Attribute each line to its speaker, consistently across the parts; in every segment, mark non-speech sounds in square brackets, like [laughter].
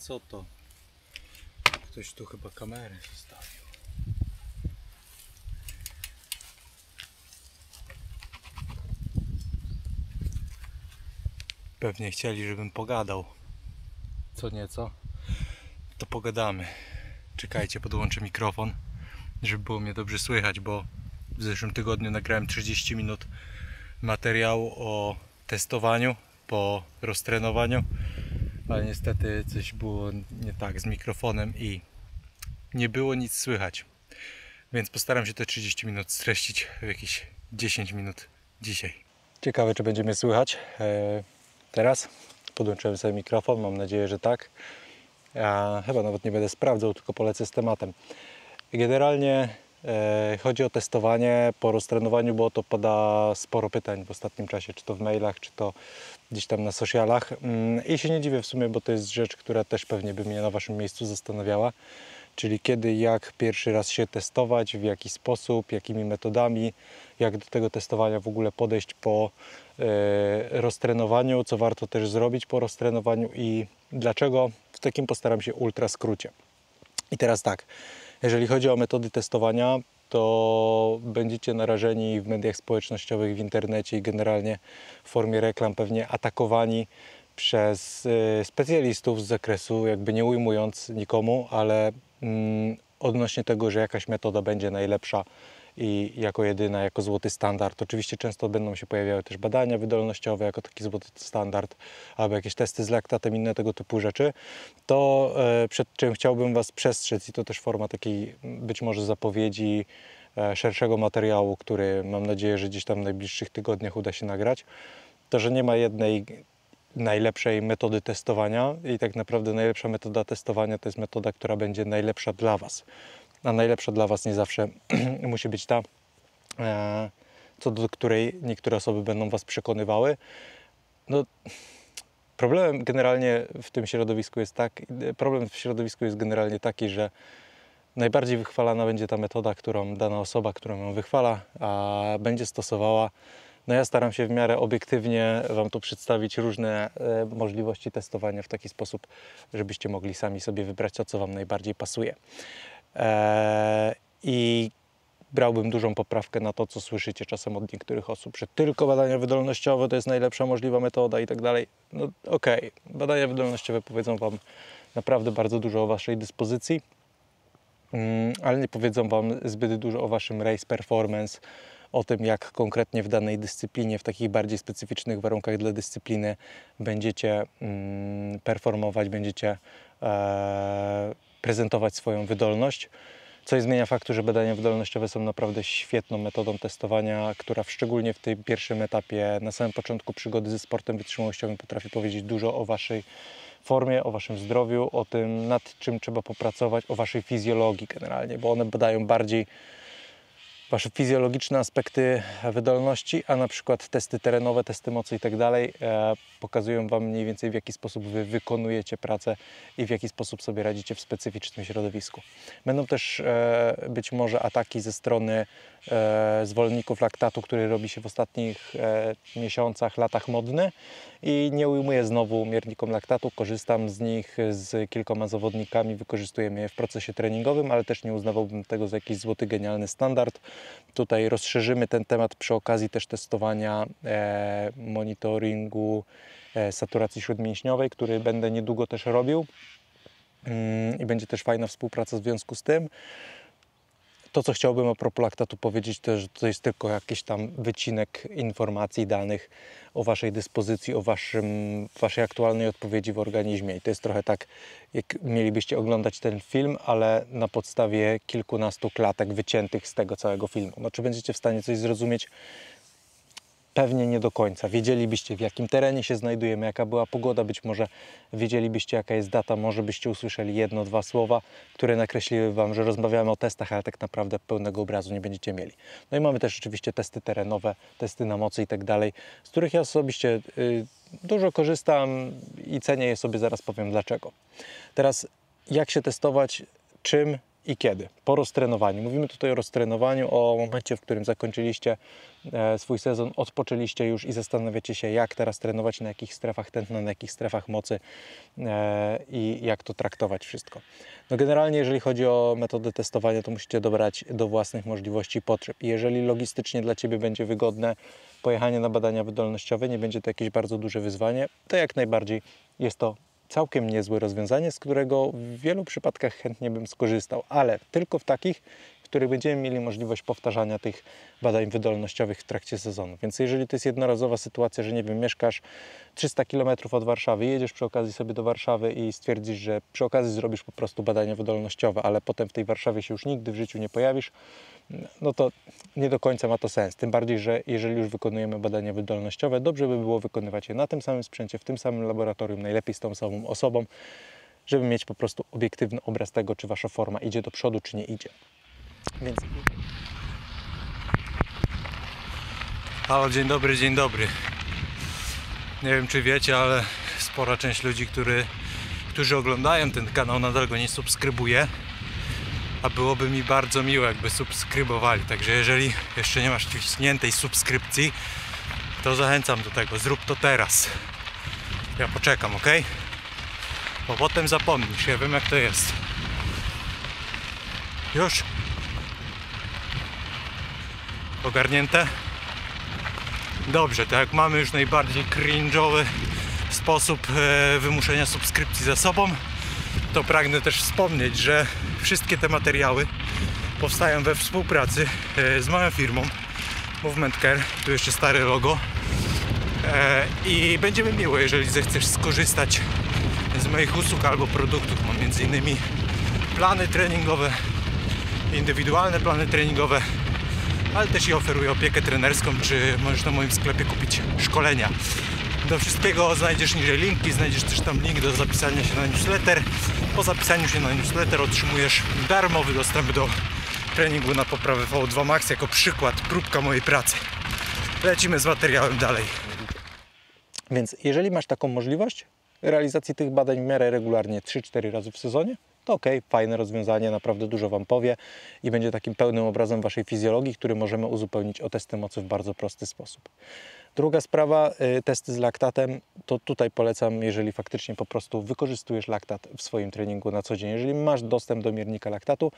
Speaker 1: co to? Ktoś tu chyba kamerę zostawił. Pewnie chcieli, żebym pogadał. Co nieco, to pogadamy. Czekajcie, podłączę mikrofon, żeby było mnie dobrze słychać, bo w zeszłym tygodniu nagrałem 30 minut materiału o testowaniu po roztrenowaniu, ale niestety coś było nie tak z mikrofonem i nie było nic słychać. Więc postaram się te 30 minut streścić w jakieś 10 minut dzisiaj. Ciekawe, czy będzie mnie słychać e, teraz. Podłączyłem sobie mikrofon, mam nadzieję, że tak. Ja chyba nawet nie będę sprawdzał, tylko polecę z tematem. Generalnie chodzi o testowanie po roztrenowaniu, bo to pada sporo pytań w ostatnim czasie, czy to w mailach, czy to gdzieś tam na socialach. Mm, I się nie dziwię w sumie, bo to jest rzecz, która też pewnie by mnie na Waszym miejscu zastanawiała. Czyli kiedy, jak pierwszy raz się testować, w jaki sposób, jakimi metodami, jak do tego testowania w ogóle podejść po e, roztrenowaniu, co warto też zrobić po roztrenowaniu i dlaczego. W takim postaram się ultra skrócie. I teraz tak, jeżeli chodzi o metody testowania, to będziecie narażeni w mediach społecznościowych, w internecie i generalnie w formie reklam pewnie atakowani przez y, specjalistów z zakresu, jakby nie ujmując nikomu, ale mm, odnośnie tego, że jakaś metoda będzie najlepsza i jako jedyna, jako złoty standard. Oczywiście często będą się pojawiały też badania wydolnościowe jako taki złoty standard, albo jakieś testy z laktatem, inne tego typu rzeczy. To e, przed czym chciałbym Was przestrzec i to też forma takiej być może zapowiedzi e, szerszego materiału, który mam nadzieję, że gdzieś tam w najbliższych tygodniach uda się nagrać, to że nie ma jednej najlepszej metody testowania i tak naprawdę najlepsza metoda testowania to jest metoda, która będzie najlepsza dla Was. A najlepsza dla Was nie zawsze [clears throat] musi być ta, e, co do której niektóre osoby będą Was przekonywały. No, problemem generalnie w tym środowisku jest tak, problem w środowisku jest generalnie taki, że najbardziej wychwalana będzie ta metoda, którą dana osoba, którą ją wychwala, a będzie stosowała no ja staram się w miarę obiektywnie Wam tu przedstawić różne e, możliwości testowania w taki sposób, żebyście mogli sami sobie wybrać to, co Wam najbardziej pasuje. E, I brałbym dużą poprawkę na to, co słyszycie czasem od niektórych osób, że tylko badania wydolnościowe to jest najlepsza możliwa metoda i tak dalej. No okej, okay. badania wydolnościowe powiedzą Wam naprawdę bardzo dużo o Waszej dyspozycji, mm, ale nie powiedzą Wam zbyt dużo o Waszym race performance, o tym, jak konkretnie w danej dyscyplinie, w takich bardziej specyficznych warunkach dla dyscypliny będziecie mm, performować, będziecie e, prezentować swoją wydolność. Co nie zmienia faktu, że badania wydolnościowe są naprawdę świetną metodą testowania, która szczególnie w tym pierwszym etapie, na samym początku przygody ze sportem wytrzymałościowym potrafi powiedzieć dużo o Waszej formie, o Waszym zdrowiu, o tym, nad czym trzeba popracować, o Waszej fizjologii generalnie, bo one badają bardziej Wasze fizjologiczne aspekty wydolności, a na przykład testy terenowe, testy mocy i tak dalej e, pokazują Wam mniej więcej w jaki sposób Wy wykonujecie pracę i w jaki sposób sobie radzicie w specyficznym środowisku. Będą też e, być może ataki ze strony e, zwolenników laktatu, który robi się w ostatnich miesiącach, latach modny i nie ujmuję znowu miernikom laktatu, korzystam z nich z kilkoma zawodnikami, wykorzystujemy je w procesie treningowym, ale też nie uznawałbym tego za jakiś złoty, genialny standard. Tutaj rozszerzymy ten temat przy okazji też testowania e, monitoringu e, saturacji śródmięśniowej, który będę niedługo też robił mm, i będzie też fajna współpraca w związku z tym. To, co chciałbym o propos laktatu powiedzieć, to, że to jest tylko jakiś tam wycinek informacji, danych o Waszej dyspozycji, o waszym, Waszej aktualnej odpowiedzi w organizmie. I to jest trochę tak, jak mielibyście oglądać ten film, ale na podstawie kilkunastu klatek wyciętych z tego całego filmu. No, czy będziecie w stanie coś zrozumieć? Pewnie nie do końca. Wiedzielibyście, w jakim terenie się znajdujemy, jaka była pogoda, być może wiedzielibyście, jaka jest data, może byście usłyszeli jedno, dwa słowa, które nakreśliły Wam, że rozmawiamy o testach, ale tak naprawdę pełnego obrazu nie będziecie mieli. No i mamy też oczywiście testy terenowe, testy na mocy i tak dalej, z których ja osobiście y, dużo korzystam i cenię je sobie, zaraz powiem dlaczego. Teraz, jak się testować, czym i kiedy? Po roztrenowaniu. Mówimy tutaj o roztrenowaniu, o momencie, w którym zakończyliście e, swój sezon, odpoczęliście już i zastanawiacie się, jak teraz trenować, na jakich strefach tętna, na jakich strefach mocy e, i jak to traktować wszystko. No generalnie, jeżeli chodzi o metodę testowania, to musicie dobrać do własnych możliwości i potrzeb. Jeżeli logistycznie dla Ciebie będzie wygodne pojechanie na badania wydolnościowe, nie będzie to jakieś bardzo duże wyzwanie, to jak najbardziej jest to całkiem niezłe rozwiązanie, z którego w wielu przypadkach chętnie bym skorzystał, ale tylko w takich, których będziemy mieli możliwość powtarzania tych badań wydolnościowych w trakcie sezonu. Więc jeżeli to jest jednorazowa sytuacja, że nie wiem, mieszkasz 300 km od Warszawy, jedziesz przy okazji sobie do Warszawy i stwierdzisz, że przy okazji zrobisz po prostu badania wydolnościowe, ale potem w tej Warszawie się już nigdy w życiu nie pojawisz, no to nie do końca ma to sens. Tym bardziej, że jeżeli już wykonujemy badania wydolnościowe, dobrze by było wykonywać je na tym samym sprzęcie, w tym samym laboratorium, najlepiej z tą samą osobą, żeby mieć po prostu obiektywny obraz tego, czy wasza forma idzie do przodu, czy nie idzie. Więc
Speaker 2: Halo, dzień dobry, dzień dobry. Nie wiem czy wiecie, ale spora część ludzi, który, którzy oglądają ten kanał nadal go nie subskrybuje. A byłoby mi bardzo miło jakby subskrybowali. Także jeżeli jeszcze nie masz wciśniętej subskrypcji, to zachęcam do tego. Zrób to teraz. Ja poczekam, ok? Bo potem zapomnisz, ja wiem jak to jest. Już? Ogarnięte? Dobrze, to jak mamy już najbardziej cringe'owy sposób e, wymuszenia subskrypcji za sobą, to pragnę też wspomnieć, że wszystkie te materiały powstają we współpracy e, z moją firmą Movement Care, tu jeszcze stare logo e, i będzie mi miło, jeżeli zechcesz skorzystać z moich usług albo produktów. Mam między innymi plany treningowe, indywidualne plany treningowe, ale też i oferuję opiekę trenerską, czy możesz na moim sklepie kupić szkolenia. Do wszystkiego znajdziesz niżej linki, znajdziesz też tam link do zapisania się na newsletter. Po zapisaniu się na newsletter otrzymujesz darmowy dostęp do treningu na poprawę VO2 Max jako przykład, próbka mojej pracy. Lecimy z materiałem dalej.
Speaker 1: Więc jeżeli masz taką możliwość realizacji tych badań w miarę regularnie 3-4 razy w sezonie, to ok, fajne rozwiązanie, naprawdę dużo Wam powie i będzie takim pełnym obrazem Waszej fizjologii, który możemy uzupełnić o testy mocy w bardzo prosty sposób. Druga sprawa, y, testy z laktatem, to tutaj polecam, jeżeli faktycznie po prostu wykorzystujesz laktat w swoim treningu na co dzień. Jeżeli masz dostęp do miernika laktatu,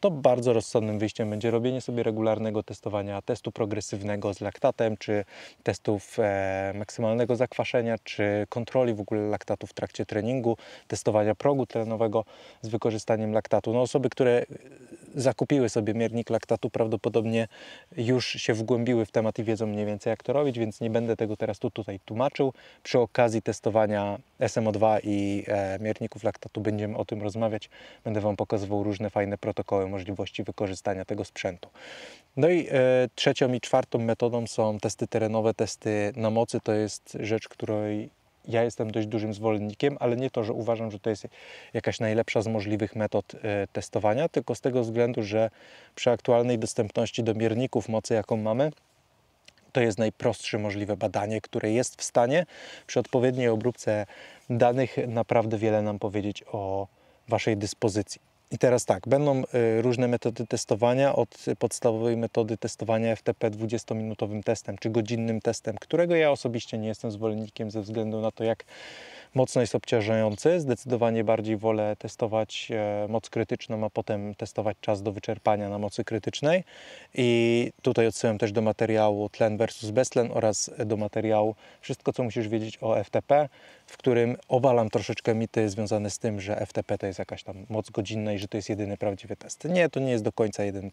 Speaker 1: to bardzo rozsądnym wyjściem będzie robienie sobie regularnego testowania testu progresywnego z laktatem, czy testów e, maksymalnego zakwaszenia, czy kontroli w ogóle laktatu w trakcie treningu, testowania progu tlenowego z wykorzystaniem laktatu. No, osoby, które zakupiły sobie miernik laktatu, prawdopodobnie już się wgłębiły w temat i wiedzą mniej więcej jak to robić, więc nie będę tego teraz tu tutaj tłumaczył. Przy okazji testowania SMO2 i e, mierników laktatu będziemy o tym rozmawiać. Będę Wam pokazywał różne fajne protokoły, możliwości wykorzystania tego sprzętu. No i e, trzecią i czwartą metodą są testy terenowe, testy na mocy. To jest rzecz, której ja jestem dość dużym zwolennikiem, ale nie to, że uważam, że to jest jakaś najlepsza z możliwych metod e, testowania, tylko z tego względu, że przy aktualnej dostępności do mierników mocy, jaką mamy, to jest najprostsze możliwe badanie, które jest w stanie przy odpowiedniej obróbce danych naprawdę wiele nam powiedzieć o Waszej dyspozycji. I teraz tak, będą y, różne metody testowania, od podstawowej metody testowania FTP 20-minutowym testem czy godzinnym testem, którego ja osobiście nie jestem zwolennikiem ze względu na to, jak mocno jest obciążający. Zdecydowanie bardziej wolę testować e, moc krytyczną, a potem testować czas do wyczerpania na mocy krytycznej. I tutaj odsyłam też do materiału tlen versus beztlen oraz do materiału wszystko, co musisz wiedzieć o FTP, w którym obalam troszeczkę mity związane z tym, że FTP to jest jakaś tam moc godzinna i że to jest jedyny prawdziwy test. Nie, to nie jest do końca jeden,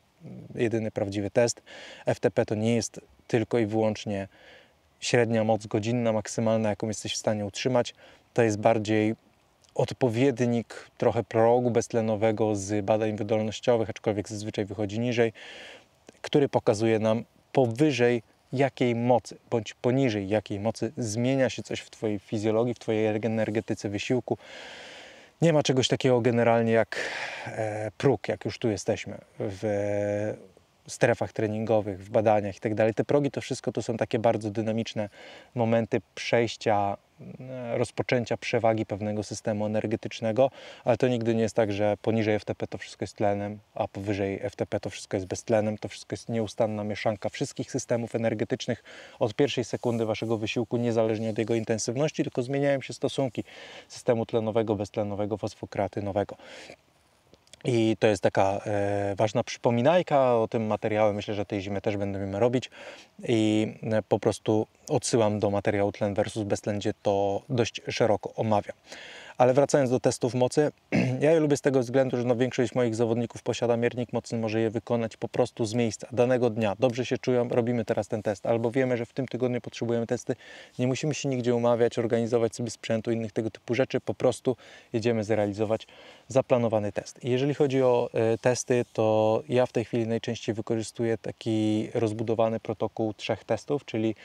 Speaker 1: jedyny prawdziwy test. FTP to nie jest tylko i wyłącznie średnia moc godzinna, maksymalna, jaką jesteś w stanie utrzymać to jest bardziej odpowiednik trochę progu beztlenowego z badań wydolnościowych, aczkolwiek zazwyczaj wychodzi niżej, który pokazuje nam powyżej jakiej mocy, bądź poniżej jakiej mocy zmienia się coś w Twojej fizjologii, w Twojej energetyce wysiłku. Nie ma czegoś takiego generalnie jak e, próg, jak już tu jesteśmy w strefach treningowych, w badaniach itd. Tak Te progi to wszystko to są takie bardzo dynamiczne momenty przejścia e, rozpoczęcia przewagi pewnego systemu energetycznego, ale to nigdy nie jest tak, że poniżej FTP to wszystko jest tlenem, a powyżej FTP to wszystko jest beztlenem. To wszystko jest nieustanna mieszanka wszystkich systemów energetycznych od pierwszej sekundy waszego wysiłku, niezależnie od jego intensywności, tylko zmieniają się stosunki systemu tlenowego, beztlenowego, fosfokreatynowego. I to jest taka e, ważna przypominajka o tym materiale. Myślę, że tej zimy też będziemy robić. I e, po prostu odsyłam do materiału tlen versus beztlen, gdzie to dość szeroko omawiam. Ale wracając do testów mocy, [clears throat] ja je lubię z tego względu, że no większość moich zawodników posiada miernik mocny, może je wykonać po prostu z miejsca, danego dnia. Dobrze się czują, robimy teraz ten test. Albo wiemy, że w tym tygodniu potrzebujemy testy, nie musimy się nigdzie umawiać, organizować sobie sprzętu, innych tego typu rzeczy, po prostu jedziemy zrealizować zaplanowany test. Jeżeli chodzi o e, testy, to ja w tej chwili najczęściej wykorzystuję taki rozbudowany protokół trzech testów, czyli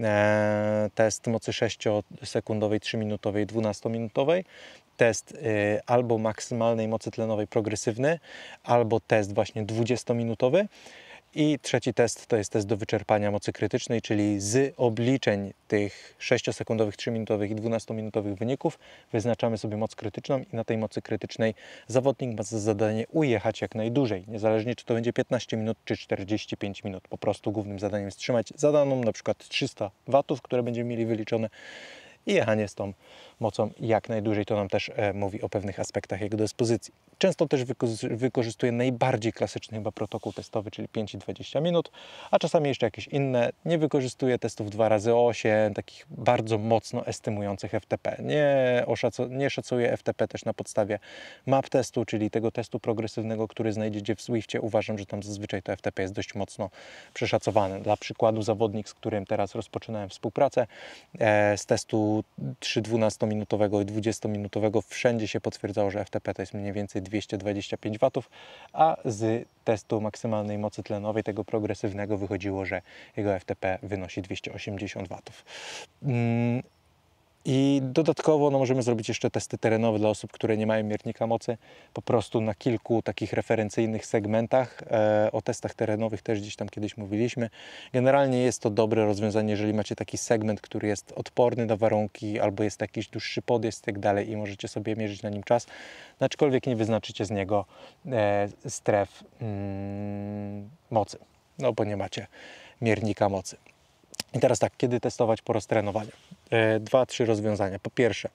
Speaker 1: e, test mocy 6-sekundowej, 3-minutowej, 12-minutowej, test y, albo maksymalnej mocy tlenowej progresywny, albo test właśnie 20-minutowy. I trzeci test to jest test do wyczerpania mocy krytycznej, czyli z obliczeń tych 6-sekundowych, 3-minutowych i 12-minutowych wyników wyznaczamy sobie moc krytyczną i na tej mocy krytycznej zawodnik ma za zadanie ujechać jak najdłużej, niezależnie czy to będzie 15 minut czy 45 minut. Po prostu głównym zadaniem jest trzymać zadaną na przykład 300 watów, które będziemy mieli wyliczone i jechanie z tą mocą jak najdłużej. To nam też e, mówi o pewnych aspektach jego dyspozycji. Często też wyko- wykorzystuję najbardziej klasyczny chyba protokół testowy, czyli 5 i 20 minut, a czasami jeszcze jakieś inne. Nie wykorzystuję testów 2 razy 8 takich bardzo mocno estymujących FTP. Nie, oszacu- nie szacuję FTP też na podstawie map testu, czyli tego testu progresywnego, który znajdziecie w Swiftie. Uważam, że tam zazwyczaj to FTP jest dość mocno przeszacowane. Dla przykładu zawodnik, z którym teraz rozpoczynałem współpracę, e, z testu 3 12-minutowego i 20-minutowego wszędzie się potwierdzało, że FTP to jest mniej więcej 225 W, a z testu maksymalnej mocy tlenowej, tego progresywnego, wychodziło, że jego FTP wynosi 280 W. I dodatkowo no, możemy zrobić jeszcze testy terenowe dla osób, które nie mają miernika mocy, po prostu na kilku takich referencyjnych segmentach. E, o testach terenowych też gdzieś tam kiedyś mówiliśmy. Generalnie jest to dobre rozwiązanie, jeżeli macie taki segment, który jest odporny na warunki, albo jest jakiś dłuższy podjazd i tak dalej i możecie sobie mierzyć na nim czas, no, aczkolwiek nie wyznaczycie z niego e, stref mm, mocy, no bo nie macie miernika mocy. I teraz tak, kiedy testować po roztrenowaniu? E, Dwa, trzy rozwiązania. Po pierwsze,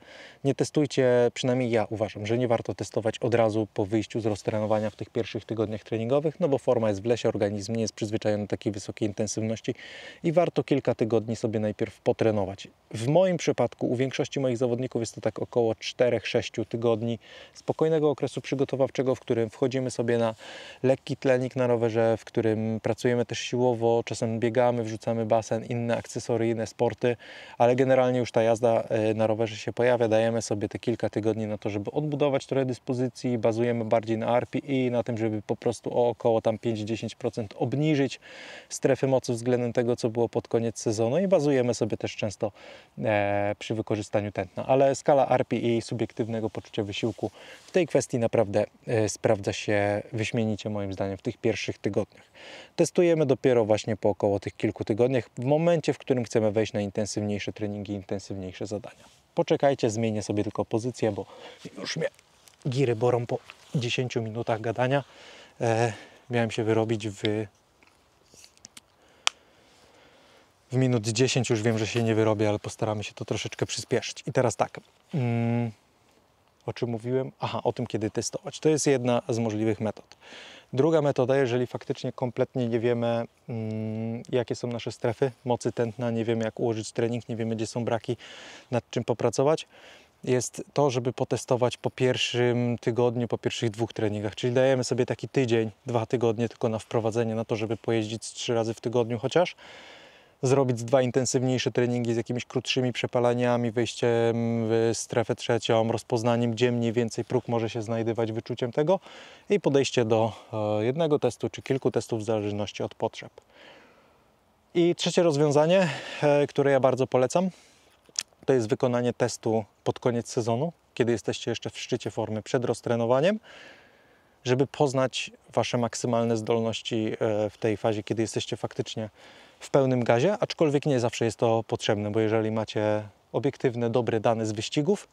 Speaker 1: nie testujcie, przynajmniej ja uważam, że nie warto testować od razu po wyjściu z roztrenowania w tych pierwszych tygodniach treningowych, no bo forma jest w lesie, organizm nie jest przyzwyczajony do takiej wysokiej intensywności i warto kilka tygodni sobie najpierw potrenować. W moim przypadku, u większości moich zawodników jest to tak około 4-6 tygodni spokojnego okresu przygotowawczego, w którym wchodzimy sobie na lekki tlenik na rowerze, w którym pracujemy też siłowo, czasem biegamy, wrzucamy basen, inne akcesoryjne sporty, ale generalnie już ta jazda e, na rowerze się pojawia. Dajemy sobie te kilka tygodni na to, żeby odbudować trochę dyspozycji, bazujemy bardziej na ARPI i na tym, żeby po prostu o około tam 5-10% obniżyć strefy mocy względem tego, co było pod koniec sezonu i bazujemy sobie też często e, przy wykorzystaniu tętna. Ale skala ARPI i subiektywnego poczucia wysiłku w tej kwestii naprawdę e, sprawdza się wyśmienicie moim zdaniem w tych pierwszych tygodniach. Testujemy dopiero właśnie po około tych kilku tygodniach, w momencie, w którym chcemy wejść na intensywniejsze treningi, intensywniejsze zadania. Poczekajcie, zmienię sobie tylko pozycję, bo już mnie giry borą po 10 minutach gadania. E, miałem się wyrobić w w minut 10 już wiem, że się nie wyrobię, ale postaramy się to troszeczkę przyspieszyć. I teraz tak. Mm, o czym mówiłem? Aha, o tym, kiedy testować. To jest jedna z możliwych metod. Druga metoda, jeżeli faktycznie kompletnie nie wiemy, mm, jakie są nasze strefy mocy tętna, nie wiemy, jak ułożyć trening, nie wiemy, gdzie są braki, nad czym popracować, jest to, żeby potestować po pierwszym tygodniu, po pierwszych dwóch treningach. Czyli dajemy sobie taki tydzień, dwa tygodnie tylko na wprowadzenie, na to, żeby pojeździć trzy razy w tygodniu chociaż zrobić dwa intensywniejsze treningi z jakimiś krótszymi przepalaniami, wejściem w strefę trzecią, rozpoznaniem, gdzie mniej więcej próg może się znajdować, wyczuciem tego i podejście do e, jednego testu czy kilku testów w zależności od potrzeb. I trzecie rozwiązanie, e, które ja bardzo polecam, to jest wykonanie testu pod koniec sezonu, kiedy jesteście jeszcze w szczycie formy przed roztrenowaniem, żeby poznać Wasze maksymalne zdolności e, w tej fazie, kiedy jesteście faktycznie w pełnym gazie, aczkolwiek nie zawsze jest to potrzebne, bo jeżeli macie obiektywne, dobre dane z wyścigów,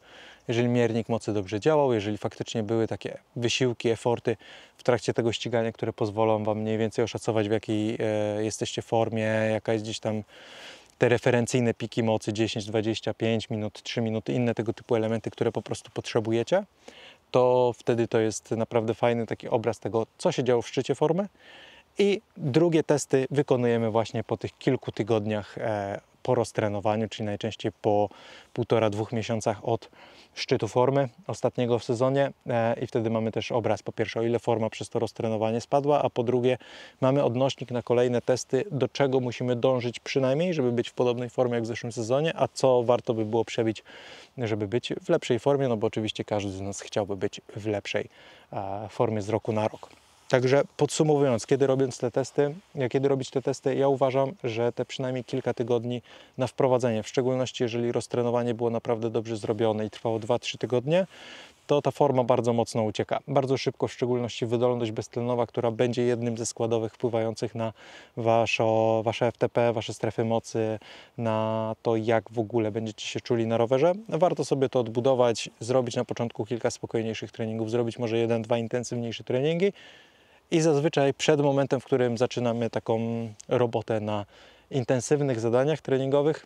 Speaker 1: jeżeli miernik mocy dobrze działał, jeżeli faktycznie były takie wysiłki, eforty w trakcie tego ścigania, które pozwolą Wam mniej więcej oszacować, w jakiej e, jesteście formie, jaka jest gdzieś tam te referencyjne piki mocy 10, 25 minut, 3 minuty, inne tego typu elementy, które po prostu potrzebujecie, to wtedy to jest naprawdę fajny taki obraz tego, co się działo w szczycie formy. I drugie testy wykonujemy właśnie po tych kilku tygodniach e, po roztrenowaniu, czyli najczęściej po półtora, dwóch miesiącach od szczytu formy ostatniego w sezonie e, i wtedy mamy też obraz po pierwsze o ile forma przez to roztrenowanie spadła, a po drugie mamy odnośnik na kolejne testy, do czego musimy dążyć przynajmniej, żeby być w podobnej formie jak w zeszłym sezonie, a co warto by było przebić, żeby być w lepszej formie, no bo oczywiście każdy z nas chciałby być w lepszej e, formie z roku na rok. Także podsumowując, kiedy robiąc te testy, kiedy robić te testy, ja uważam, że te przynajmniej kilka tygodni na wprowadzenie, w szczególności jeżeli roztrenowanie było naprawdę dobrze zrobione i trwało 2-3 tygodnie, to ta forma bardzo mocno ucieka. Bardzo szybko, w szczególności wydolność beztlenowa, która będzie jednym ze składowych wpływających na waszo, wasze FTP, wasze strefy mocy, na to, jak w ogóle będziecie się czuli na rowerze. Warto sobie to odbudować, zrobić na początku kilka spokojniejszych treningów, zrobić może jeden, dwa intensywniejsze treningi i zazwyczaj przed momentem, w którym zaczynamy taką robotę na intensywnych zadaniach treningowych,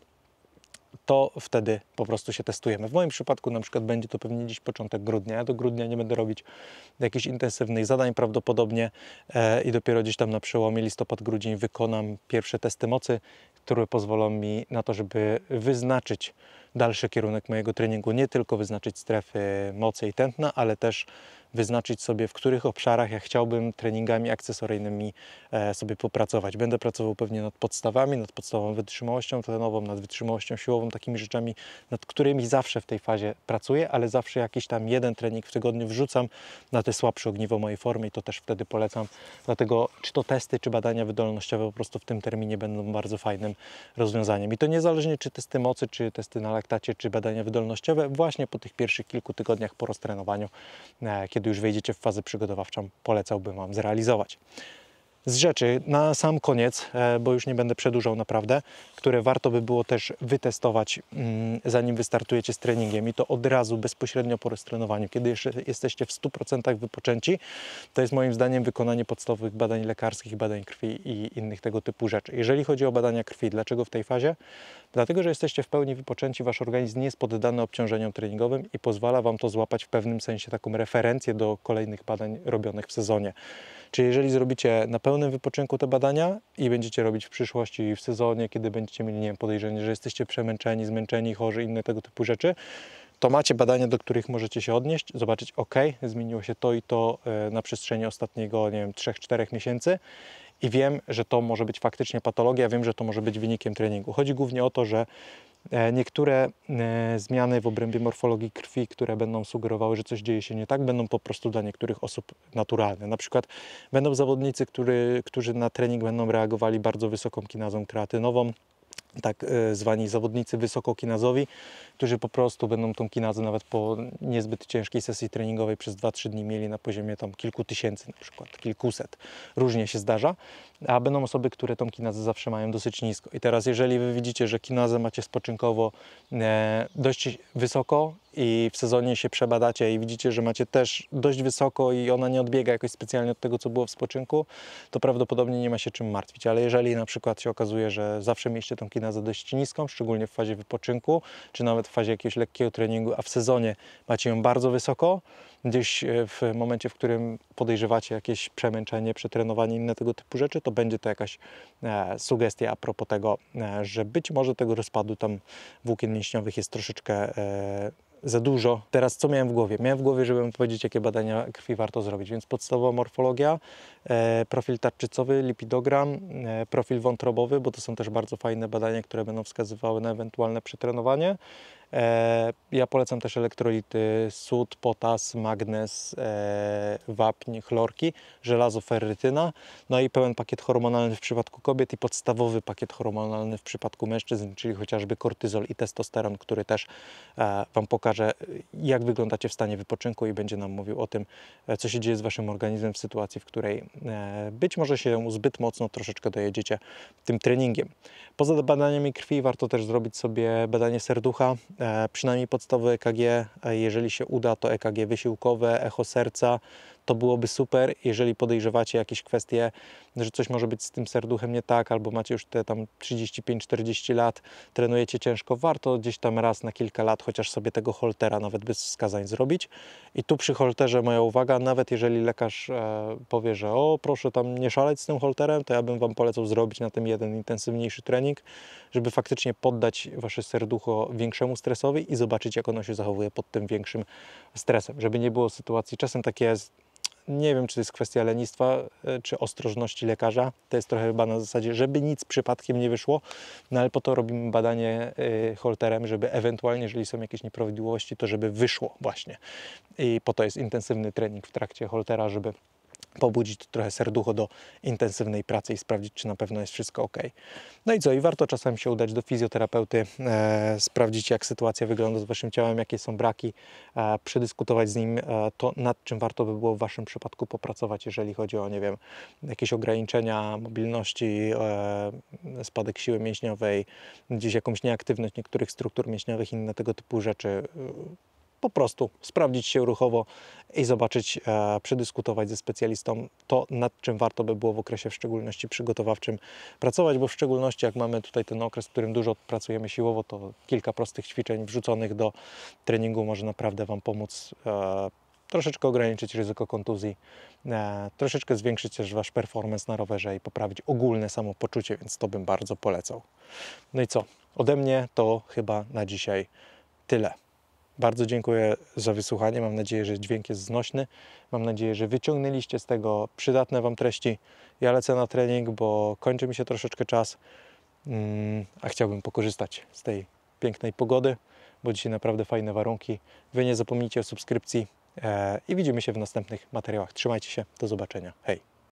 Speaker 1: to wtedy po prostu się testujemy. W moim przypadku na przykład będzie to pewnie dziś początek grudnia. Ja do grudnia nie będę robić jakichś intensywnych zadań prawdopodobnie e, i dopiero gdzieś tam na przełomie listopad-grudzień wykonam pierwsze testy mocy, które pozwolą mi na to, żeby wyznaczyć dalszy kierunek mojego treningu. Nie tylko wyznaczyć strefy mocy i tętna, ale też wyznaczyć sobie, w których obszarach ja chciałbym treningami akcesoryjnymi e, sobie popracować. Będę pracował pewnie nad podstawami, nad podstawową wytrzymałością tlenową, nad wytrzymałością siłową, takimi rzeczami, nad którymi zawsze w tej fazie pracuję, ale zawsze jakiś tam jeden trening w tygodniu wrzucam na te słabsze ogniwo mojej formy i to też wtedy polecam. Dlatego czy to testy, czy badania wydolnościowe po prostu w tym terminie będą bardzo fajnym rozwiązaniem. I to niezależnie czy testy mocy, czy testy na czy badania wydolnościowe, właśnie po tych pierwszych kilku tygodniach po roztrenowaniu, e, kiedy już wejdziecie w fazę przygotowawczą, polecałbym Wam zrealizować. Z rzeczy na sam koniec, e, bo już nie będę przedłużał naprawdę, które warto by było też wytestować, mm, zanim wystartujecie z treningiem i to od razu, bezpośrednio po roztrenowaniu, kiedy jeszcze jesteście w 100% wypoczęci, to jest moim zdaniem wykonanie podstawowych badań lekarskich, badań krwi i innych tego typu rzeczy. Jeżeli chodzi o badania krwi, dlaczego w tej fazie? Dlatego, że jesteście w pełni wypoczęci, wasz organizm nie jest poddany obciążeniom treningowym i pozwala wam to złapać w pewnym sensie taką referencję do kolejnych badań robionych w sezonie. Czyli jeżeli zrobicie na pełnym wypoczynku te badania i będziecie robić w przyszłości w sezonie, kiedy będziecie mieli nie wiem, podejrzenie, że jesteście przemęczeni, zmęczeni, chorzy, inne tego typu rzeczy, to macie badania, do których możecie się odnieść, zobaczyć, ok, zmieniło się to i to e, na przestrzeni ostatniego, nie wiem, 3-4 miesięcy i wiem, że to może być faktycznie patologia, wiem, że to może być wynikiem treningu. Chodzi głównie o to, że niektóre e, zmiany w obrębie morfologii krwi, które będą sugerowały, że coś dzieje się nie tak, będą po prostu dla niektórych osób naturalne. Na przykład będą zawodnicy, który, którzy na trening będą reagowali bardzo wysoką kinazą kreatynową, tak e, zwani zawodnicy wysokokinazowi, którzy po prostu będą tą kinazę nawet po niezbyt ciężkiej sesji treningowej przez 2-3 dni mieli na poziomie tam kilku tysięcy na przykład, kilkuset. Różnie się zdarza, a będą osoby, które tą kinazę zawsze mają dosyć nisko. I teraz jeżeli wy widzicie, że kinazę macie spoczynkowo e, dość wysoko i w sezonie się przebadacie i widzicie, że macie też dość wysoko i ona nie odbiega jakoś specjalnie od tego, co było w spoczynku, to prawdopodobnie nie ma się czym martwić. Ale jeżeli na przykład się okazuje, że zawsze mieliście tą kinazę dość niską, szczególnie w fazie wypoczynku, czy nawet w fazie jakiegoś lekkiego treningu, a w sezonie macie ją bardzo wysoko, gdzieś e, w momencie, w którym podejrzewacie jakieś przemęczenie, przetrenowanie, inne tego typu rzeczy, to będzie to jakaś e, sugestia a propos tego, e, że być może tego rozpadu tam włókien mięśniowych jest troszeczkę e, za dużo. Teraz co miałem w głowie? Miałem w głowie, żeby powiedzieć, jakie badania krwi warto zrobić, więc podstawowa morfologia, e, profil tarczycowy, lipidogram, e, profil wątrobowy, bo to są też bardzo fajne badania, które będą wskazywały na ewentualne przetrenowanie ja polecam też elektrolity sód, potas, magnez, e, wapń, chlorki, żelazo, ferrytyna, no i pełen pakiet hormonalny w przypadku kobiet i podstawowy pakiet hormonalny w przypadku mężczyzn, czyli chociażby kortyzol i testosteron, który też e, Wam pokaże, jak wyglądacie w stanie wypoczynku i będzie nam mówił o tym, e, co się dzieje z Waszym organizmem w sytuacji, w której e, być może się zbyt mocno troszeczkę dojedziecie tym treningiem. Poza badaniami krwi warto też zrobić sobie badanie serducha, e, przynajmniej podstawowe EKG, a jeżeli się uda, to EKG wysiłkowe, echo serca, to byłoby super. Jeżeli podejrzewacie jakieś kwestie, że coś może być z tym serduchem nie tak, albo macie już te tam 35-40 lat, trenujecie ciężko, warto gdzieś tam raz na kilka lat chociaż sobie tego holtera nawet bez wskazań zrobić. I tu przy holterze moja uwaga, nawet jeżeli lekarz e, powie, że o proszę tam nie szaleć z tym holterem, to ja bym Wam polecał zrobić na tym jeden intensywniejszy trening, żeby faktycznie poddać Wasze serducho większemu stresowi i zobaczyć jak ono się zachowuje pod tym większym stresem, żeby nie było sytuacji, czasem takie jest, nie wiem, czy to jest kwestia lenistwa, e, czy ostrożności lekarza. To jest trochę chyba na zasadzie, żeby nic przypadkiem nie wyszło, no ale po to robimy badanie y, holterem, żeby ewentualnie, jeżeli są jakieś nieprawidłowości, to żeby wyszło właśnie. I po to jest intensywny trening w trakcie holtera, żeby pobudzić trochę serducho do intensywnej pracy i sprawdzić, czy na pewno jest wszystko ok. No i co, i warto czasem się udać do fizjoterapeuty, e, sprawdzić, jak sytuacja wygląda z Waszym ciałem, jakie są braki, e, przedyskutować z nim e, to, nad czym warto by było w Waszym przypadku popracować, jeżeli chodzi o, nie wiem, jakieś ograniczenia mobilności, e, spadek siły mięśniowej, gdzieś jakąś nieaktywność niektórych struktur mięśniowych, inne tego typu rzeczy po prostu sprawdzić się ruchowo i zobaczyć, e, przedyskutować ze specjalistą to, nad czym warto by było w okresie w szczególności przygotowawczym pracować, bo w szczególności jak mamy tutaj ten okres, w którym dużo pracujemy siłowo, to kilka prostych ćwiczeń wrzuconych do treningu może naprawdę Wam pomóc e, troszeczkę ograniczyć ryzyko kontuzji, e, troszeczkę zwiększyć też Wasz performance na rowerze i poprawić ogólne samopoczucie, więc to bym bardzo polecał. No i co? Ode mnie to chyba na dzisiaj tyle. Bardzo dziękuję za wysłuchanie. Mam nadzieję, że dźwięk jest znośny. Mam nadzieję, że wyciągnęliście z tego przydatne Wam treści. Ja lecę na trening, bo kończy mi się troszeczkę czas, mm, a chciałbym pokorzystać z tej pięknej pogody, bo dzisiaj naprawdę fajne warunki. Wy nie zapomnijcie o subskrypcji e, i widzimy się w następnych materiałach. Trzymajcie się, do zobaczenia. Hej!